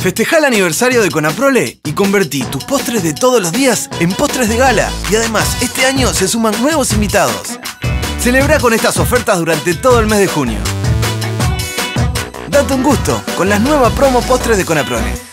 Festeja el aniversario de Conaprole y convertí tus postres de todos los días en postres de gala. Y además, este año se suman nuevos invitados. Celebra con estas ofertas durante todo el mes de junio. Date un gusto con las nuevas promo postres de Conaprole.